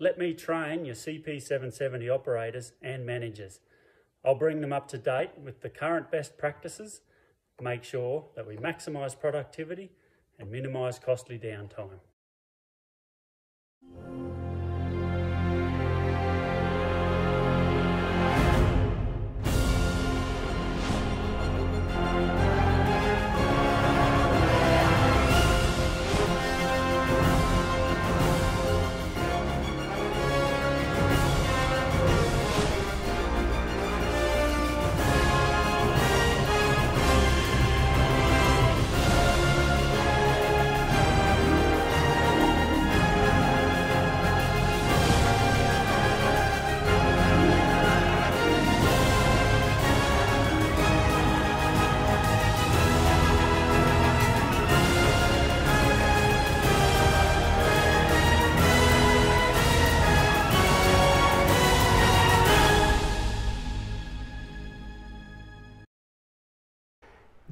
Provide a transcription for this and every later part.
let me train your CP770 operators and managers. I'll bring them up to date with the current best practices, make sure that we maximise productivity and minimise costly downtime.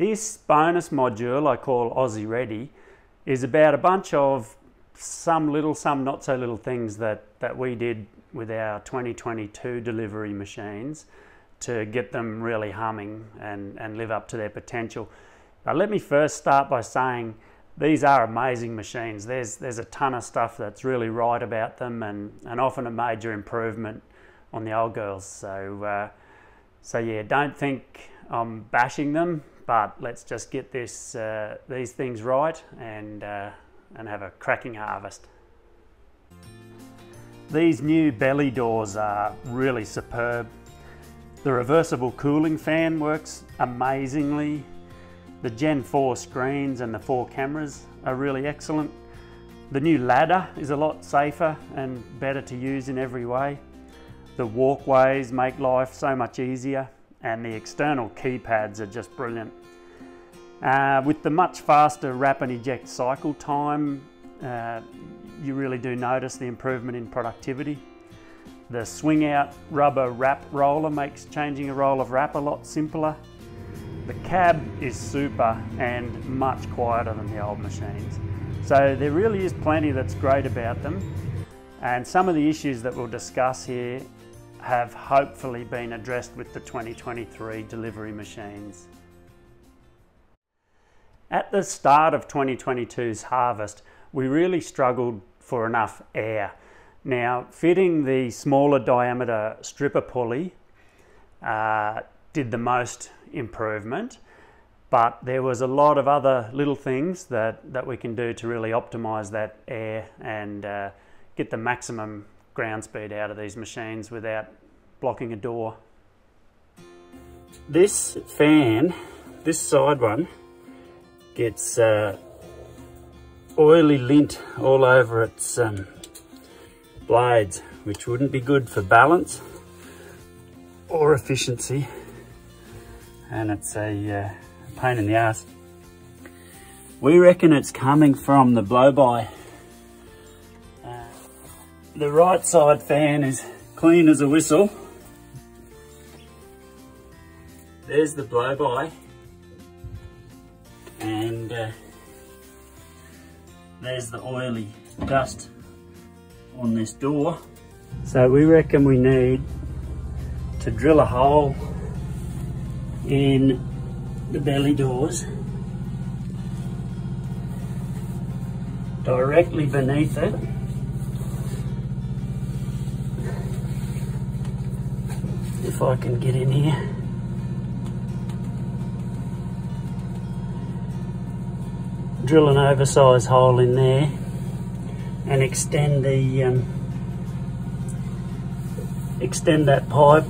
This bonus module I call Aussie Ready is about a bunch of some little, some not so little things that, that we did with our 2022 delivery machines to get them really humming and, and live up to their potential. But let me first start by saying these are amazing machines. There's, there's a ton of stuff that's really right about them and, and often a major improvement on the old girls. So, uh, so yeah, don't think I'm bashing them but let's just get this uh, these things right and uh, and have a cracking harvest. These new belly doors are really superb. The reversible cooling fan works amazingly. The Gen 4 screens and the four cameras are really excellent. The new ladder is a lot safer and better to use in every way. The walkways make life so much easier and the external keypads are just brilliant. Uh, with the much faster wrap and eject cycle time, uh, you really do notice the improvement in productivity. The swing out rubber wrap roller makes changing a roll of wrap a lot simpler. The cab is super and much quieter than the old machines. So there really is plenty that's great about them. And some of the issues that we'll discuss here have hopefully been addressed with the 2023 delivery machines. At the start of 2022's harvest, we really struggled for enough air. Now, fitting the smaller diameter stripper pulley uh, did the most improvement, but there was a lot of other little things that, that we can do to really optimize that air and uh, get the maximum ground speed out of these machines without blocking a door. This fan, this side one, gets uh, oily lint all over its um, blades, which wouldn't be good for balance or efficiency. And it's a uh, pain in the ass. We reckon it's coming from the blow-by. The right side fan is clean as a whistle. There's the blow-by and uh, there's the oily dust on this door. So we reckon we need to drill a hole in the belly doors directly beneath it if I can get in here. Drill an oversized hole in there and extend the um, extend that pipe.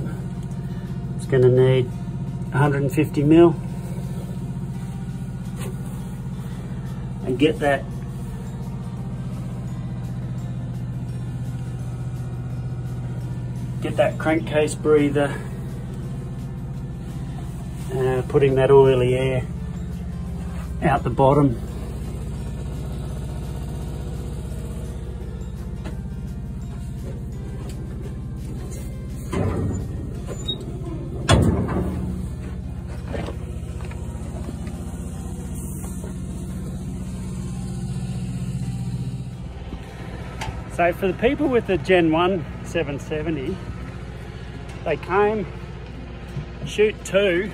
It's going to need 150 mil. And get that get that crankcase breather uh, putting that oily air out the bottom. So for the people with the Gen 1 770, they came, chute 2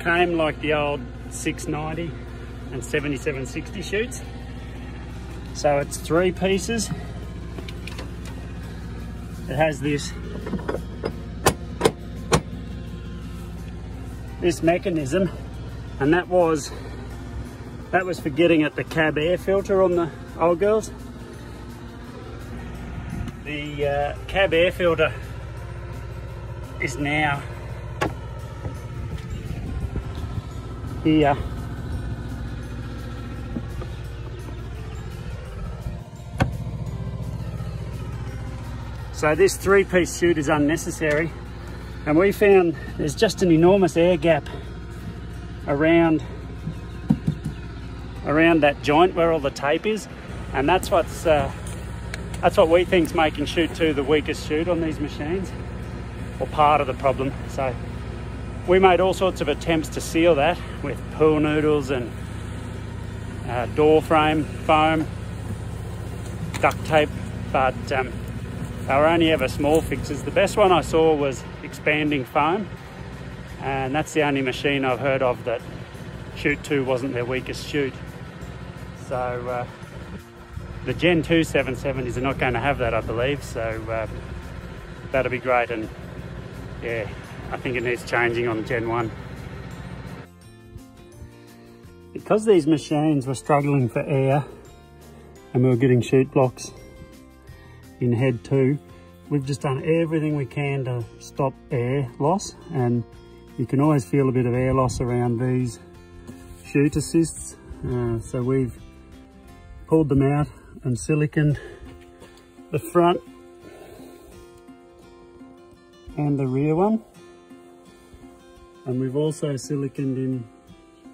came like the old 690 and 7760 chutes. So it's three pieces. It has this this mechanism and that was that was for getting at the cab air filter on the old girls. The uh, cab air filter is now here. So this three-piece chute is unnecessary and we found there's just an enormous air gap around around that joint where all the tape is and that's what's uh, that's what we think's making chute 2 the weakest chute on these machines or part of the problem so we made all sorts of attempts to seal that with pool noodles and uh, door frame foam duct tape but um, they were only ever small fixes. The best one I saw was expanding foam, and that's the only machine I've heard of that chute 2 wasn't their weakest chute. So uh, the Gen 2 770s are not going to have that, I believe, so uh, that'll be great. And yeah, I think it needs changing on Gen 1. Because these machines were struggling for air and we were getting chute blocks in head two. We've just done everything we can to stop air loss and you can always feel a bit of air loss around these chute assists. Uh, so we've pulled them out and siliconed the front and the rear one. And we've also siliconed in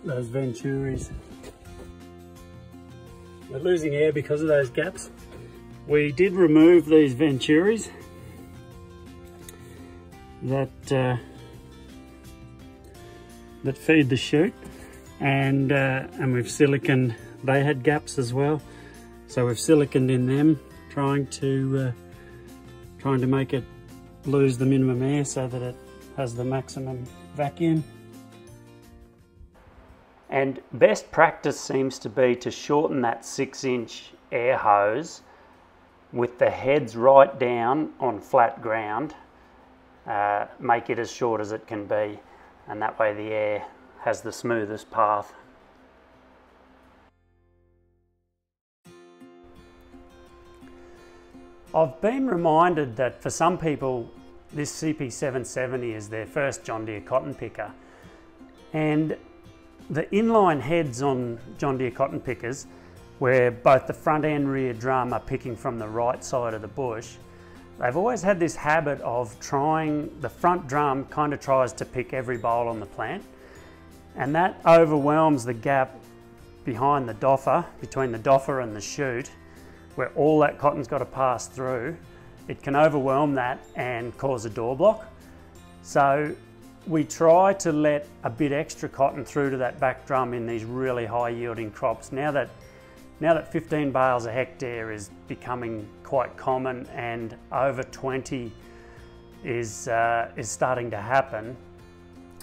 those Venturis. We're losing air because of those gaps. We did remove these Venturis that uh, that feed the chute and uh, and we've siliconed they had gaps as well so we've siliconed in them trying to uh, trying to make it lose the minimum air so that it has the maximum vacuum and best practice seems to be to shorten that six inch air hose with the heads right down on flat ground, uh, make it as short as it can be, and that way the air has the smoothest path. I've been reminded that for some people this CP770 is their first John Deere cotton picker. And the inline heads on John Deere cotton pickers where both the front and rear drum are picking from the right side of the bush, they've always had this habit of trying, the front drum kind of tries to pick every boll on the plant, and that overwhelms the gap behind the doffer, between the doffer and the chute, where all that cotton's got to pass through. It can overwhelm that and cause a door block. So we try to let a bit extra cotton through to that back drum in these really high yielding crops. Now that now that 15 bales a hectare is becoming quite common and over 20 is, uh, is starting to happen,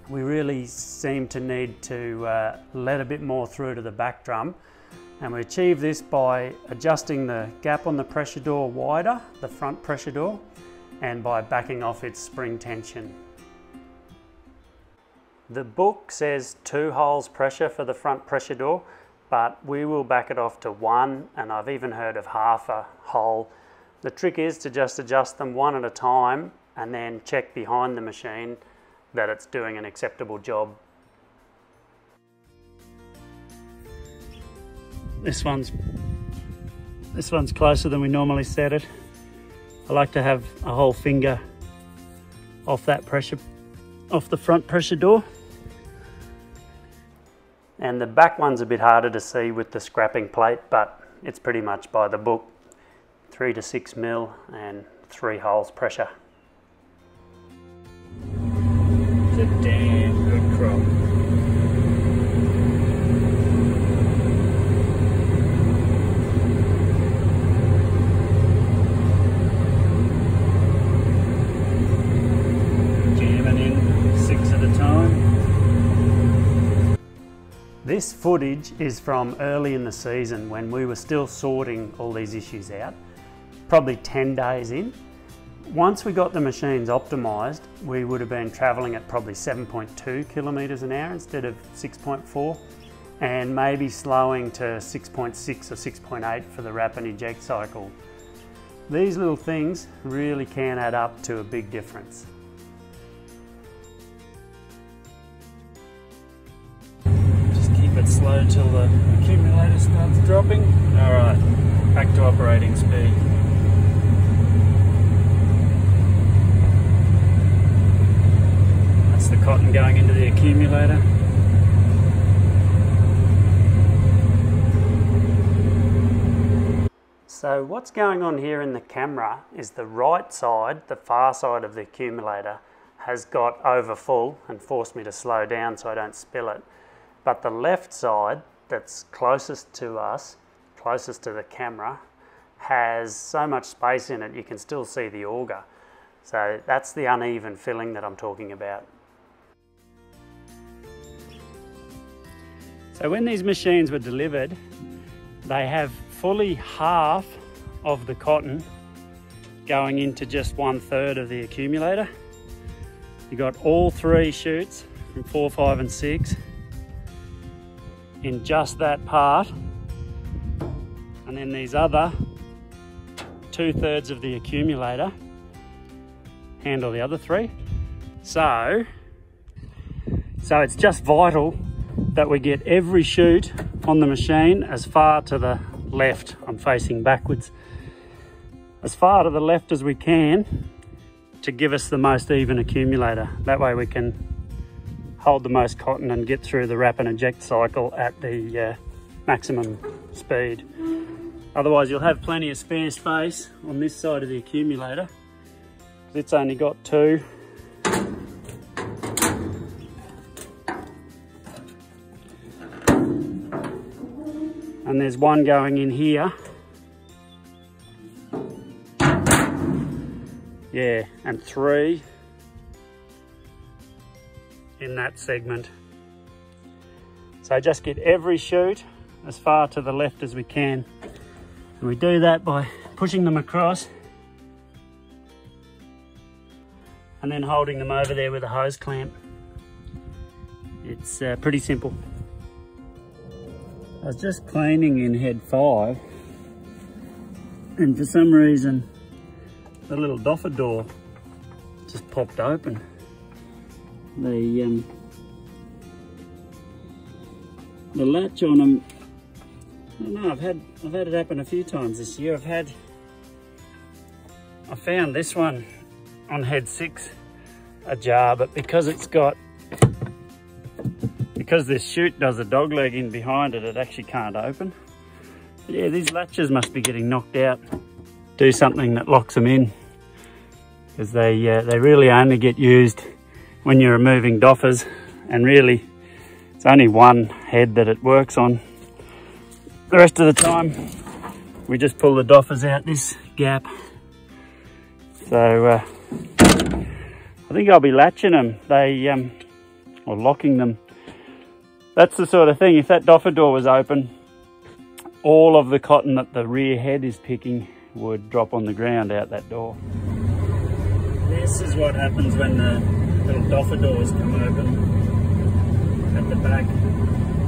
we really seem to need to uh, let a bit more through to the back drum. And we achieve this by adjusting the gap on the pressure door wider, the front pressure door, and by backing off its spring tension. The book says two holes pressure for the front pressure door, but we will back it off to one and I've even heard of half a hole. The trick is to just adjust them one at a time and then check behind the machine that it's doing an acceptable job. This one's this one's closer than we normally set it. I like to have a whole finger off that pressure, off the front pressure door. And the back one's a bit harder to see with the scrapping plate, but it's pretty much by the book. Three to six mil and three holes pressure a damn good crop. This footage is from early in the season when we were still sorting all these issues out, probably 10 days in. Once we got the machines optimised, we would have been travelling at probably 7.2 kilometres an hour instead of 6.4 and maybe slowing to 6.6 or 6.8 for the wrap and eject cycle. These little things really can add up to a big difference. Slow till the accumulator starts dropping. Alright, back to operating speed. That's the cotton going into the accumulator. So what's going on here in the camera is the right side, the far side of the accumulator, has got over full and forced me to slow down so I don't spill it. But the left side, that's closest to us, closest to the camera, has so much space in it you can still see the auger. So that's the uneven filling that I'm talking about. So when these machines were delivered, they have fully half of the cotton going into just one third of the accumulator. You got all three chutes from four, five and six in just that part. And then these other two thirds of the accumulator handle the other three. So, so it's just vital that we get every chute on the machine as far to the left. I'm facing backwards. As far to the left as we can to give us the most even accumulator. That way we can hold the most cotton and get through the wrap and eject cycle at the uh, maximum speed. Otherwise you'll have plenty of spare space on this side of the accumulator. It's only got two and there's one going in here. Yeah, and three in that segment. So just get every chute as far to the left as we can. And we do that by pushing them across and then holding them over there with a hose clamp. It's uh, pretty simple. I was just cleaning in head five and for some reason the little doffer door just popped open. The um, the latch on them, I don't know, I've had I've had it happen a few times this year. I've had I found this one on head six ajar, but because it's got because this chute does a dog leg in behind it, it actually can't open. But yeah, these latches must be getting knocked out. Do something that locks them in because they, uh, they really only get used when you're removing doffers and really it's only one head that it works on. The rest of the time we just pull the doffers out this gap. So uh, I think I'll be latching them, they um, or locking them that's the sort of thing, if that doffer door was open, all of the cotton that the rear head is picking would drop on the ground out that door. This is what happens when the little doffer doors come open at the back.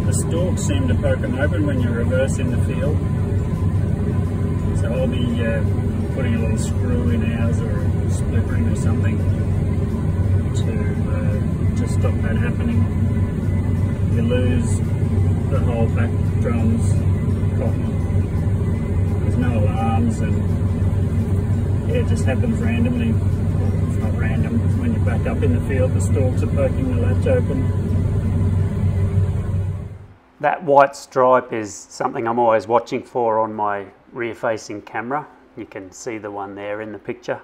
The stalks seem to poke them open when you're reversing the field. So I'll be uh, putting a little screw in ours or a split ring or something to, uh, to stop that happening you lose the whole back drums cotton. There's no alarms and yeah, it just happens randomly. Back up in the field, the stalks are poking the latch open. That white stripe is something I'm always watching for on my rear facing camera. You can see the one there in the picture.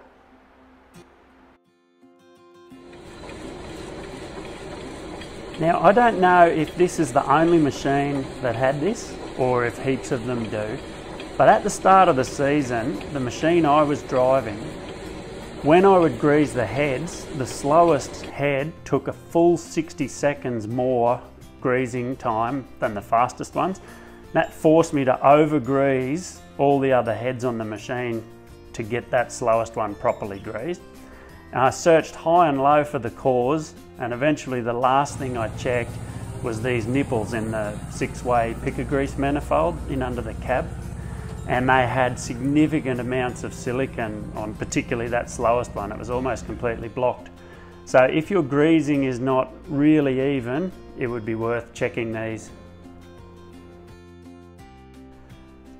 Now I don't know if this is the only machine that had this or if heaps of them do, but at the start of the season, the machine I was driving, when I would grease the heads, the slowest head took a full 60 seconds more greasing time than the fastest ones. That forced me to over grease all the other heads on the machine to get that slowest one properly greased. And I searched high and low for the cause and eventually the last thing I checked was these nipples in the six-way picker grease manifold in under the cab and they had significant amounts of silicon on particularly that slowest one. It was almost completely blocked. So if your greasing is not really even, it would be worth checking these.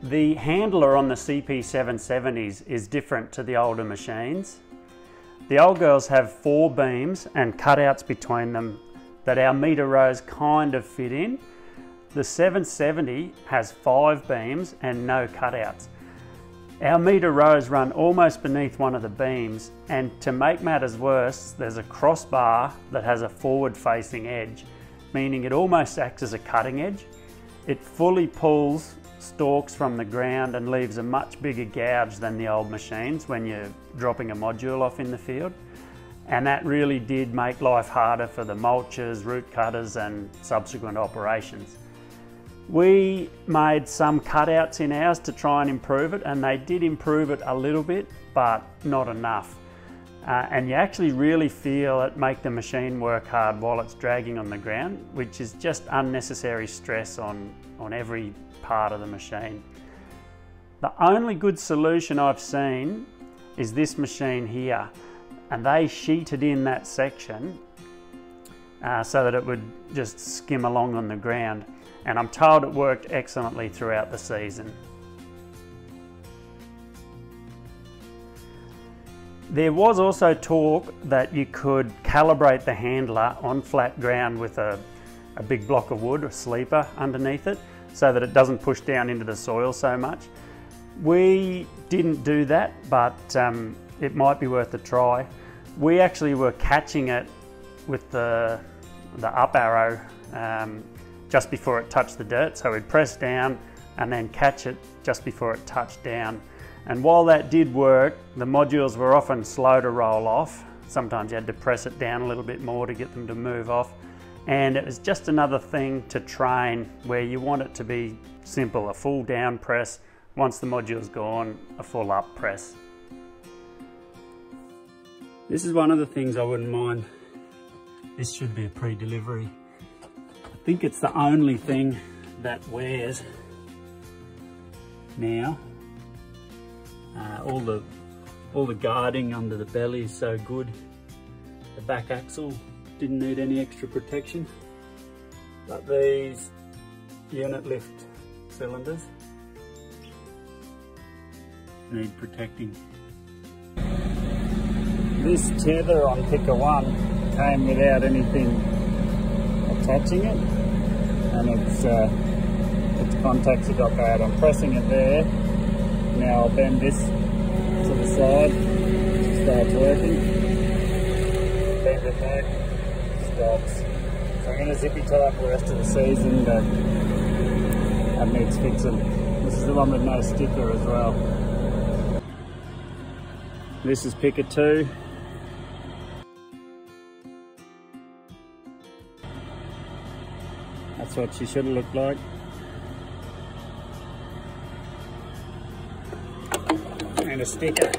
The handler on the CP770s is different to the older machines. The old girls have four beams and cutouts between them that our meter rows kind of fit in. The 770 has five beams and no cutouts. Our meter rows run almost beneath one of the beams and to make matters worse, there's a crossbar that has a forward facing edge, meaning it almost acts as a cutting edge. It fully pulls stalks from the ground and leaves a much bigger gouge than the old machines when you're dropping a module off in the field. And that really did make life harder for the mulchers, root cutters and subsequent operations. We made some cutouts in ours to try and improve it and they did improve it a little bit, but not enough. Uh, and you actually really feel it make the machine work hard while it's dragging on the ground, which is just unnecessary stress on, on every part of the machine. The only good solution I've seen is this machine here. And they sheeted in that section uh, so that it would just skim along on the ground and I'm told it worked excellently throughout the season. There was also talk that you could calibrate the handler on flat ground with a, a big block of wood, a sleeper underneath it, so that it doesn't push down into the soil so much. We didn't do that, but um, it might be worth a try. We actually were catching it with the, the up arrow um, just before it touched the dirt. So we'd press down and then catch it just before it touched down. And while that did work, the modules were often slow to roll off. Sometimes you had to press it down a little bit more to get them to move off. And it was just another thing to train where you want it to be simple, a full down press. Once the module's gone, a full up press. This is one of the things I wouldn't mind. This should be a pre-delivery think it's the only thing that wears now. Uh, all the all the guarding under the belly is so good. The back axle didn't need any extra protection. But these unit lift cylinders need protecting. This tether on Picker 1 came without anything attaching it and its, uh, its contacts have got. I'm pressing it there. Now I'll bend this to the side, starts working. Bend it back, stops. So I'm going to zippy tie up the rest of the season, but that needs fixing. This is the one with no sticker as well. This is Picker 2. That's what she should look like. And a sticker.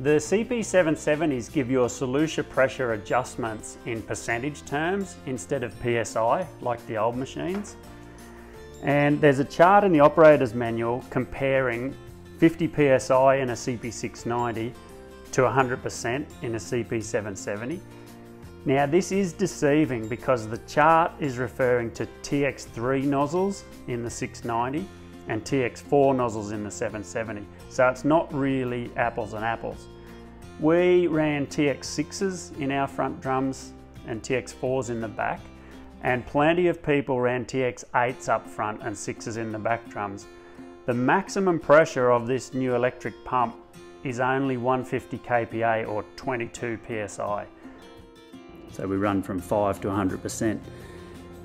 The CP770s give you a solution pressure adjustments in percentage terms instead of PSI like the old machines. And there's a chart in the operator's manual comparing 50 PSI in a CP690 to 100% in a CP770. Now this is deceiving because the chart is referring to TX3 nozzles in the 690 and TX4 nozzles in the 770. So it's not really apples and apples. We ran TX6s in our front drums and TX4s in the back and plenty of people ran TX8s up front and 6s in the back drums. The maximum pressure of this new electric pump is only 150 kPa or 22 psi. So we run from 5 to 100%.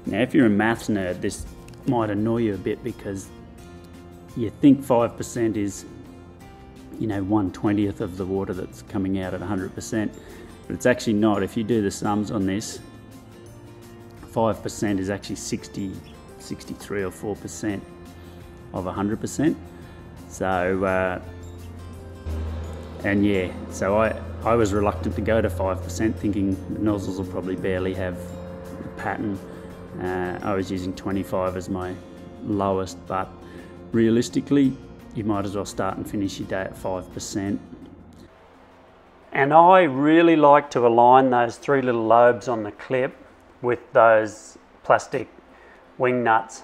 Now if you're a maths nerd, this might annoy you a bit because you think 5% is, you know, 1 20th of the water that's coming out at 100%, but it's actually not. If you do the sums on this, 5% is actually 60, 63 or 4% of 100%. So, uh, and yeah, so I, I was reluctant to go to 5%, thinking the nozzles will probably barely have pattern. Uh, I was using 25 as my lowest, but realistically, you might as well start and finish your day at 5%. And I really like to align those three little lobes on the clip with those plastic wing nuts.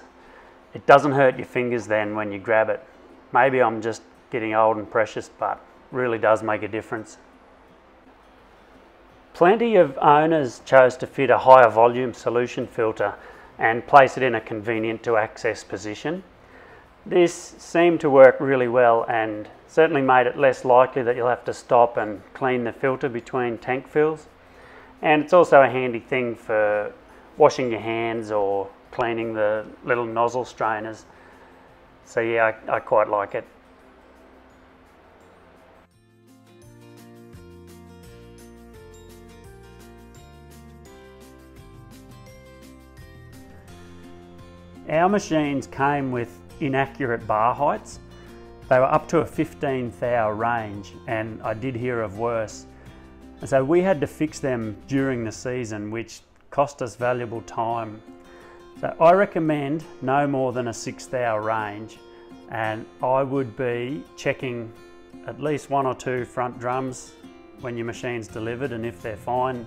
It doesn't hurt your fingers then when you grab it. Maybe I'm just getting old and precious, but really does make a difference. Plenty of owners chose to fit a higher volume solution filter and place it in a convenient to access position. This seemed to work really well and certainly made it less likely that you'll have to stop and clean the filter between tank fills. And it's also a handy thing for washing your hands or cleaning the little nozzle strainers. So yeah, I, I quite like it. Our machines came with inaccurate bar heights. They were up to a 15 thou range and I did hear of worse. And so we had to fix them during the season which cost us valuable time. So I recommend no more than a 6 thou range and I would be checking at least one or two front drums when your machine's delivered and if they're fine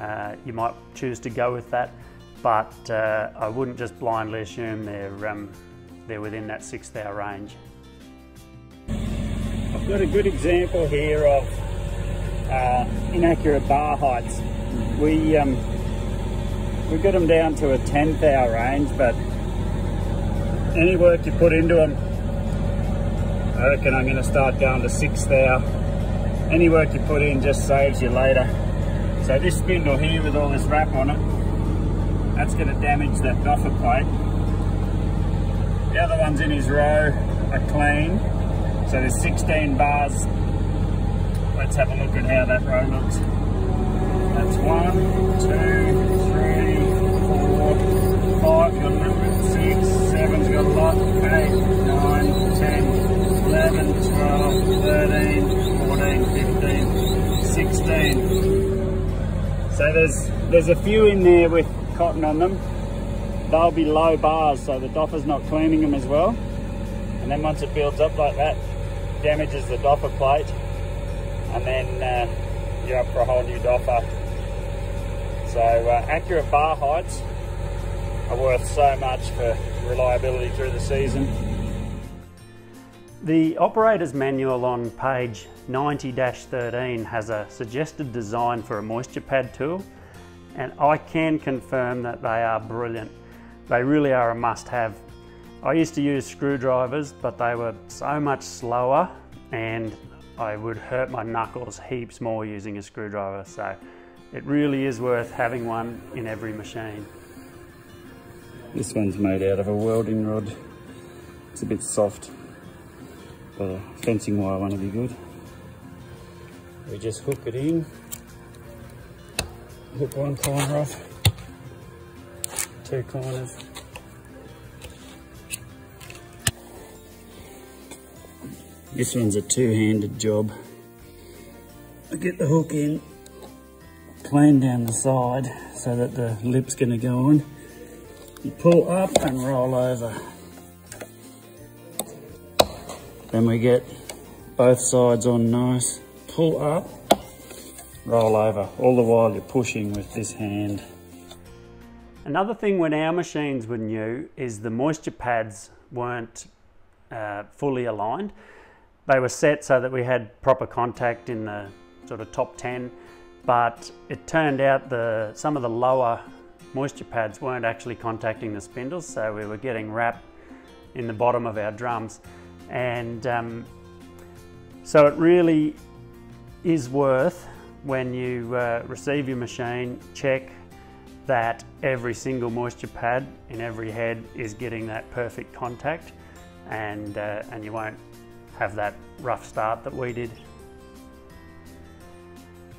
uh, you might choose to go with that but uh, I wouldn't just blindly assume they're, um, they're within that six thou range. I've got a good example here of uh, inaccurate bar heights. We, um, we got them down to a 10 thou range, but any work you put into them, I reckon I'm going to start going to 6 thou. Any work you put in just saves you later. So this spindle here with all this wrap on it, that's going to damage that buffer plate. The other ones in his row are clean. So there's 16 bars. Let's have a look at how that row looks. That's one, two, three, four, five, got a little bit, six, seven's got a lot, eight, nine, ten, eleven, twelve, thirteen, fourteen, fifteen, sixteen. So there's there's a few in there with cotton on them, they'll be low bars so the doffer's not cleaning them as well. And then once it builds up like that, damages the doffer plate and then uh, you're up for a whole new doffer. So uh, accurate bar heights are worth so much for reliability through the season. The operator's manual on page 90-13 has a suggested design for a moisture pad tool and I can confirm that they are brilliant. They really are a must-have. I used to use screwdrivers, but they were so much slower and I would hurt my knuckles heaps more using a screwdriver. So it really is worth having one in every machine. This one's made out of a welding rod. It's a bit soft, but a fencing wire one would be good. We just hook it in hook one corner off, two corners. This one's a two-handed job. I get the hook in, clean down the side so that the lip's gonna go on. You pull up and roll over. Then we get both sides on nice. Pull up roll over, all the while you're pushing with this hand. Another thing when our machines were new is the moisture pads weren't uh, fully aligned. They were set so that we had proper contact in the sort of top 10, but it turned out the some of the lower moisture pads weren't actually contacting the spindles, so we were getting wrap in the bottom of our drums. And um, so it really is worth when you uh, receive your machine, check that every single moisture pad in every head is getting that perfect contact and, uh, and you won't have that rough start that we did.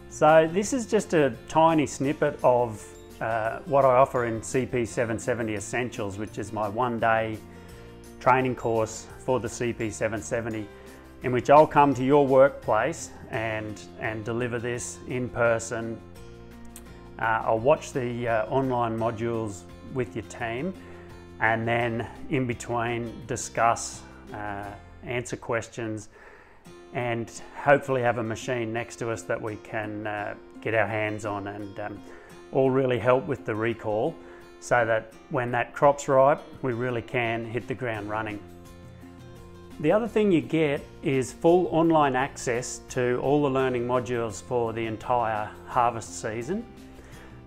So this is just a tiny snippet of uh, what I offer in CP770 Essentials, which is my one day training course for the CP770, in which I'll come to your workplace and, and deliver this in person. Uh, I'll watch the uh, online modules with your team and then in between discuss, uh, answer questions, and hopefully have a machine next to us that we can uh, get our hands on and um, all really help with the recall so that when that crop's ripe, we really can hit the ground running. The other thing you get is full online access to all the learning modules for the entire harvest season.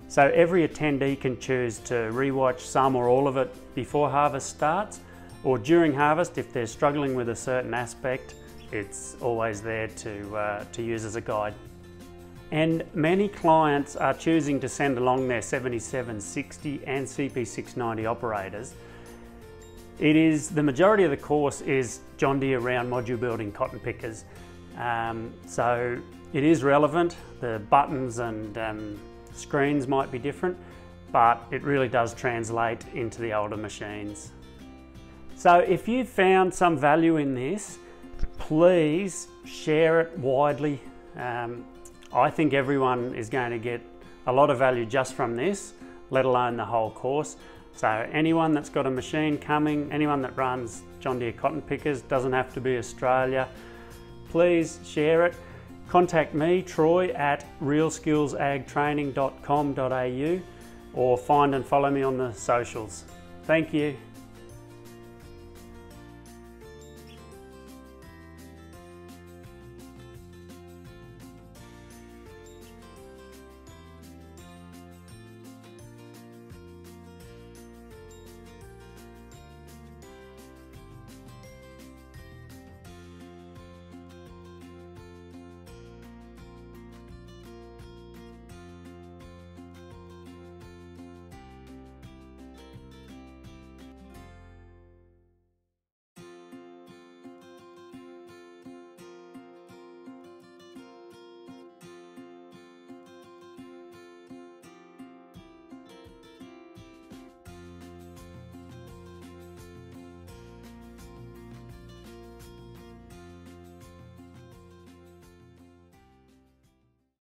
So every attendee can choose to rewatch some or all of it before harvest starts or during harvest if they're struggling with a certain aspect it's always there to, uh, to use as a guide. And many clients are choosing to send along their 7760 and CP690 operators. It is, the majority of the course is John Deere round module building cotton pickers. Um, so it is relevant, the buttons and um, screens might be different, but it really does translate into the older machines. So if you found some value in this, please share it widely. Um, I think everyone is going to get a lot of value just from this, let alone the whole course. So anyone that's got a machine coming, anyone that runs John Deere cotton pickers, doesn't have to be Australia, please share it. Contact me, Troy, at realskillsagtraining.com.au or find and follow me on the socials. Thank you.